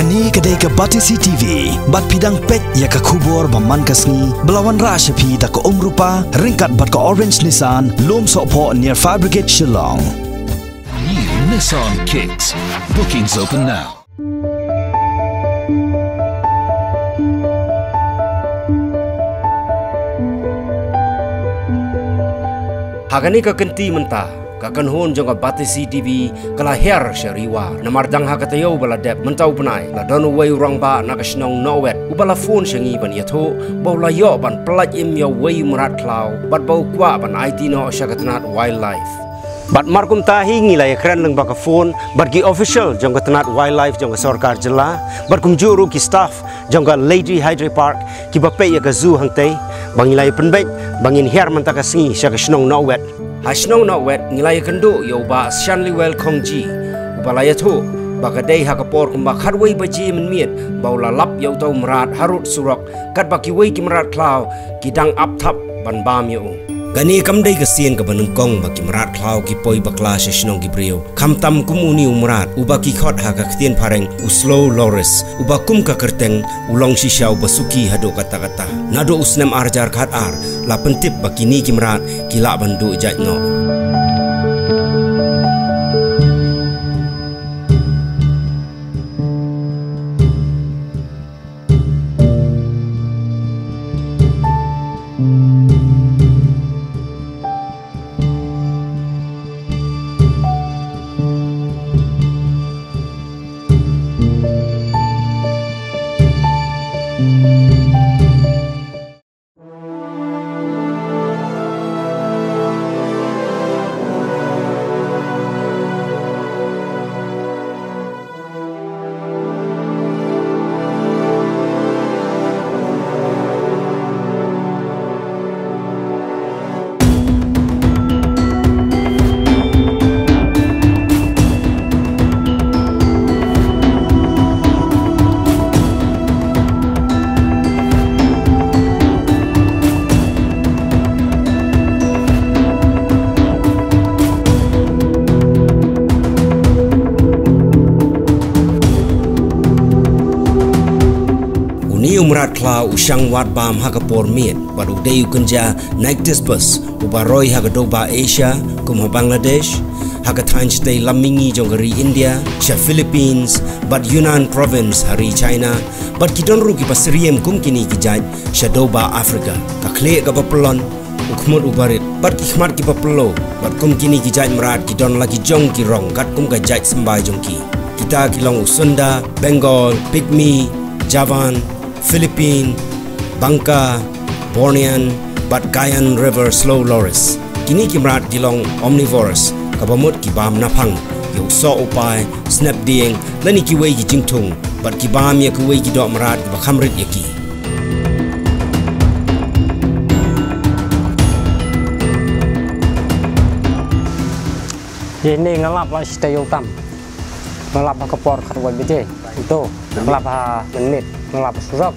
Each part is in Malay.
Kani kedai ke Batisi TV, bat pidang pet ya ke kubur baman kasni, belawan rasha pi tak ke rupa, ringkat bat ke Orange Nissan, lom sokpo near Fabricate Shillong. New Nissan Kicks. Bookings open now. Hagani ka kenti menta kakan hon jonga batisi TV kala her shariwa namar dang ha katayo bala dep mentau penai. La donu way urang ba na ka shnong no wet. Ubala phone shangi ban yatho. Bau la yo ban plaj im yo way murat klau. Bat bau kwa ban IT no shagatnat wildlife. Bat markum tahi ngilai keren leng baka phone. Bat gi official jongga tenat wildlife jongga sarkar jilla bat kum juru ki staff jongga Lady Hydre Park ki bape ya ka zoo hangtai bangilai penbek bangin her mantaka singi sya ka shnong no wet. Ha shnong no wet ngilai kendo yo ba shanli well kongji ubalaya thu baka dei ha ka por kum ba ba ji miet. Baula lap yo to mrat harut surok. Kat baki wei ki mrat klau ki dang ap thap ban bam yo Gani kam dai ka sien ka banung kong ba ki marat klau ki poi ba kla she shnong ki brio kam tam kumuni umrat uba ki khot ha ka ktien pareng u loris uba kum ka kerteng ulong shi shau ba suki hado kata kata nado usnem arjar khat ar la pentip ba kini ki marat ki la bandu jaj no umrat kla usang wat bam ha ka por miet baru de ukunja naik this bus ubaroi ha ka doba asia kum ha bangladesh ha ka thain stay lamingi jongari india sha philippines but yunnan province hari china but kidon ru ki pasriem kum kini ki jaj sha doba africa ka kle ka baplon ukmut ubarit but ki khmat ki baplo but kum kini ki jaj marat kidon lagi jong ki rong kat kum ka jaj sembai jongki kita kilong usunda bengal pygmy javan Philippine, Bangka, Bornean, Batgayan River Slow Loris. Kini kimrat gilong omnivorous, kabamut kibam napang, yung so upay, snap ding, lani kiway ki jingtung, bat kibam ya kiway ki dok marat bakamrit yaki. Ini ngelap lah si tam, ngelap ke por bide, itu ngelap menit, ngelap surak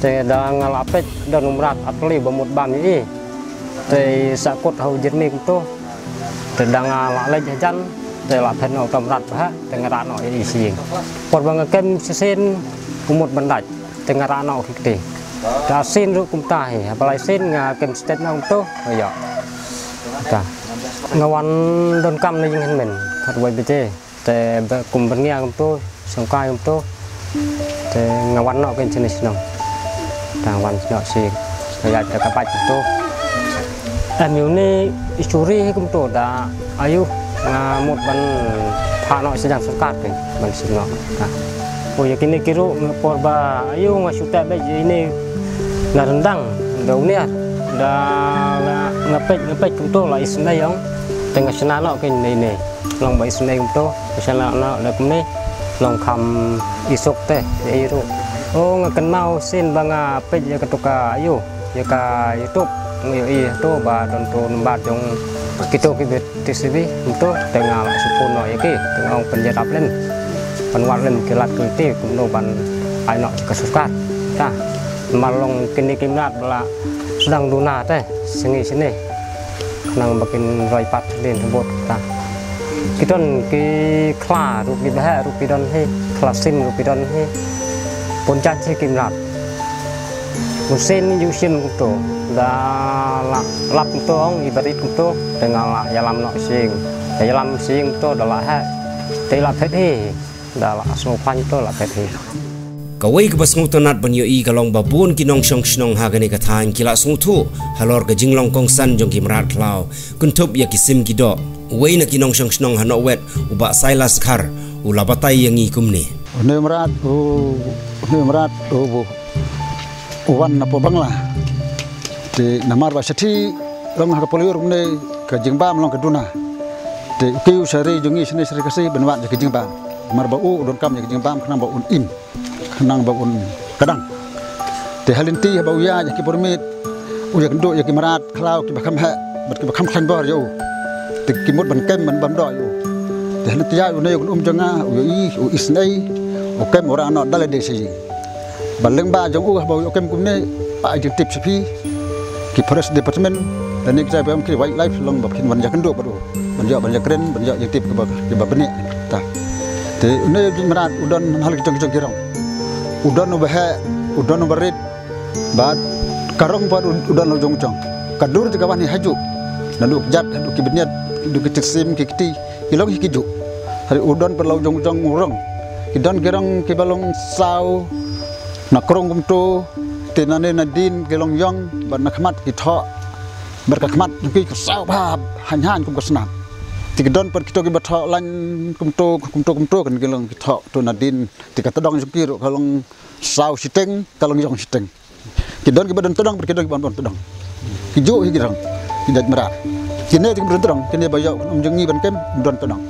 te da ngalapet da numrat atli bamut bam ni te sakut hau jermi to te da ngalale jajan te la pen no tamrat ha te ngara no isi por bang kem sesen kumut bandaj te ngara no kite da sin ru kum tai apalai sin nga kem stet no to ya ngawan don kam ni jing hen men khat wai bete te kum bernia kum to sangkai kum to te ngawan no kan jenis no ngawan no si kaya ada kapat itu em yêu ni isuri kum to da ayu ngamut ban pha no sedang sekat kan ban sing no oh ya kini kiru ngepor ba ayu ngasuta ba ini na rendang da unia da ngepet ngepet kum to la isna yang tengah senano kan ini long ba isna kum to senano da kum ni long kam isok teh ya itu oh ngakan mau sin banga pej ya ketuka ayo ya ka youtube ngayo i to ba don to numbat jong kito ki bet tv to tengah supuno ya ki tengah penjadap len. Penwat len kilat kulti kuno ban aino kesukat. Ta malong kini kimnat bela sedang duna teh sini nang bikin roy pat din bot ta kita ki kla ru ki bah ru ki don he klasim ru ki don he pon chat si kim rat musin yu sin to da la lap to ong ibarit to dengan la yalam no sing. Yalam sing to da la ha te la phet he da la so pan to la phet he Kawai ke bas ngutu nat ban yoi kalong babun ki nong shong shnong ha gani ka kila sung thu. Halor ka jinglong kong san jong ki mrat klau kun thup ya ki sim ki wei na ki nong shong shnong ha no wet. U ba silas khar. U la batai yang i kumni. Ne mrat u ne mrat u bu u wan na po te namar ba sati long ha ka poliur ne ka jingbam long ka duna te kiu sari jongi sini sari kasi benwat ka jingbam mar ba u don kam ka jingbam kana ba un im nang ba un. Kadang. Te halinti ba uya ya ki pormit. U ya kendo ya ki marat klau ki bakam ha bat ki bakam khan bor yo. Te ki mot ban kem man bam do yo. Te halinti ya u ne kun um janga u i u isnai u kem ora no dale de si. Baleng ba jong u ba u kem kum ne pa ji tip si ki forest department dan ni kita pem ki wildlife long ba kin ban ya kendo ba do ban ya ban ya kren ban ya tip ke ba ke ba bene ta te ne marat udon hal ki jong jong kirong udan ubahe udan ubarit bat karong pat udan ujung ujung kadur juga wani haju. Lalu jat lalu kibiniat lalu kecil sim kikiti hikiju. Hari udan perlu ujung ujung urang kidan gerang kibalong sau nakrong kumtu tinane nadin kilong yong ban nakmat kitho berkakmat ki sau bab hanyan kum kesnam Tikidon per kita ki batho lan kumto kumto kumto kan gelong kita tu nadin tika tedong sukir kalong sau siteng kalong yong siteng. Kidon ki badan tedong per kidon ki badan tedong. Kijo hi girang kidat merah. Kine tik badan tedong kine bayo um jengi ban kem badan tedong.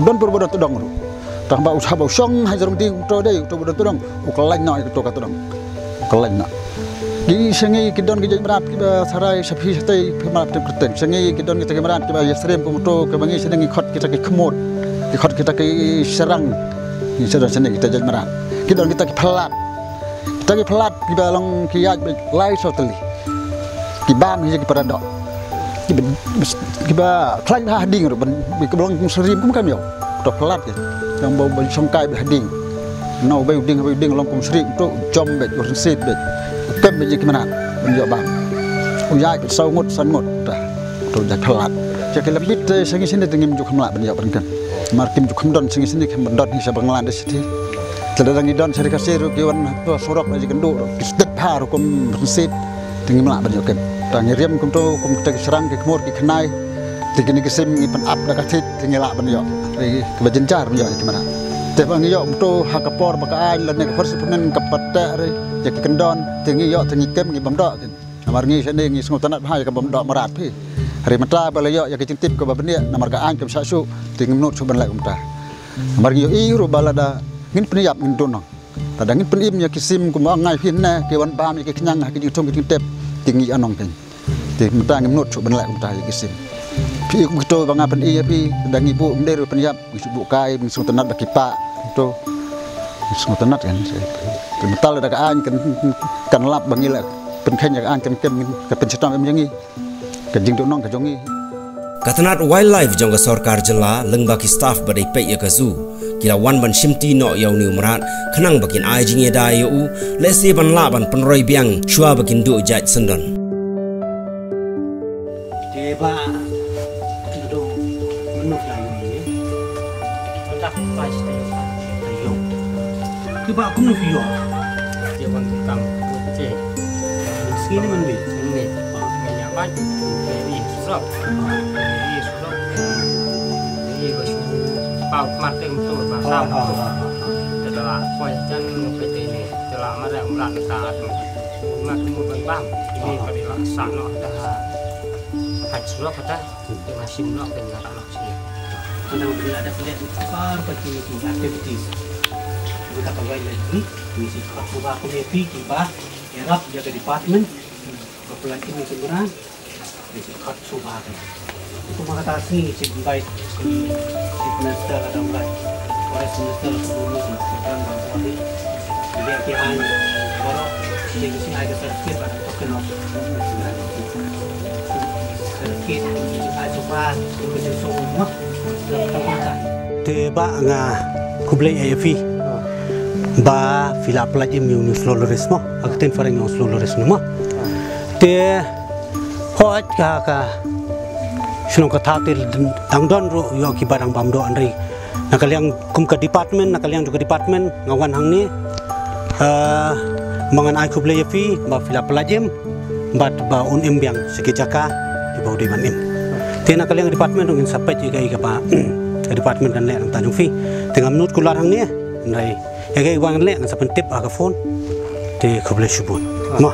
Badan per badan tedong ru. Tang ba usah ba song hai jarong ting to dei to badan tedong ukalai na to ka tedong. Ukalai na. Di sengi kidon ki jadi merat kita sarai sepi setai pemat tem kerten. Sengi kidon kita merat kita yasrem kumoto ke bangi sengi khot kita ki kemot. Ki khot kita ki serang. Ni sedar sengi kita jadi merat. Kidon kita ki pelat. Kita ki pelat kita long ki yaj lai soteli. Ki bam ki ki parado. Ki ki ba klain ha ding ro ban ki belong serim kum kam yo. To pelat ya. Yang bau bau songkai hading. No bau ding bau ding long kum serim to jom bet urun sit bet. Kem biji kemana? Menjawab bang. Ujai ke sau ngut san ngut. Dah. Tu dah kelat. Jadi lebih tu sengi sini dengan juk kemelak menjawab berengkan. Markim juk kemdon sengi sini kemdon ni saya banglan di sini. Tidak lagi don saya kasih rugi wan tu surok lagi kendu. Kistet har kum bersit dengan melak menjawab kem. Dan ngiriam kum tu kum kita serang ke kemur ke kenai. Tiga ni kesim ni pen up dah kasih tinggal lak menjawab. Kebajencar menjawab kemana? Tapi ngiyo tu hakapor bakai lan ne kapor sepunen kapatek re jadi kendon tinggi yo tinggi kem ngi bamdok namar ngi sene ngi sungut tanat bahaya ke bamdok marat pi hari mata bala yo ya kecintip ke babenia namar ka an kem sasu tinggi menut suban lek umta namar ngi yo iru bala da ngin peniap ngin dono tada ngin penim ya kisim ku ngai pin na ke wan bam ke kenyang ke jitung ke tip tinggi anong pen ti mata ngi menut suban lek umta ya kisim pi ku to banga pen iya pi tada ngi bu mder peniap. Ngi bu kai ngi sungut tanat bakipa to sungut tanat kan. Kemental ada kaan kan kan lap bangi lah penkenya kaan kan kem ke pencetam em jangi kejing tu nong kejongi Katanat wildlife jangka sorkar jela lengba ki staff badai pek ya kazu kila wan ban shimti no yau ni umrat kenang bakin ai jing ya da yu lesi ban la ban penroi biang chua bakin du jaj sendon Banyak. Ini susah. Ini susah. Ini basu. Pau mati untuk bahasa. Setelah kuacan PT ini telah mereka saat mati mungkin bam. Ini pada laksana dah. Haj surah kata dengan simulak dengan anak sini. Anda boleh ada kuliah apa activity activities. Kita kawai lagi. Misi aku aku dia pergi bah. Erap jaga department. Kepulangan ini sebenarnya. Misi kat subah kan. Itu maka tasi si baik si minister ada mulai. Vice minister sebelum itu kan bang Jadi yang kian kalau yang sini ada sertifikat ada token of sertifikat ada subah itu semua. Te ba nga kuble AFI ba fila pelaj im yung sloloris mo akten fareng yung sloloris mo te hot ka ka. Sinong ka tatil dang don ro yo ki barang bam do andri nakaliang kum ka department nakaliang juga department ngawan hang ni. Uh, mangan ai kuble AFI ba fila pelaj im bat ba un im biang sekejaka di bawah di manim te nakaliang department ngin sapai juga iga ba department kan le ang tanjung fi. Tengah menut kular hang ni nai. Ya ga wang le ang sapen tip aga phone. Te khoble shubun ma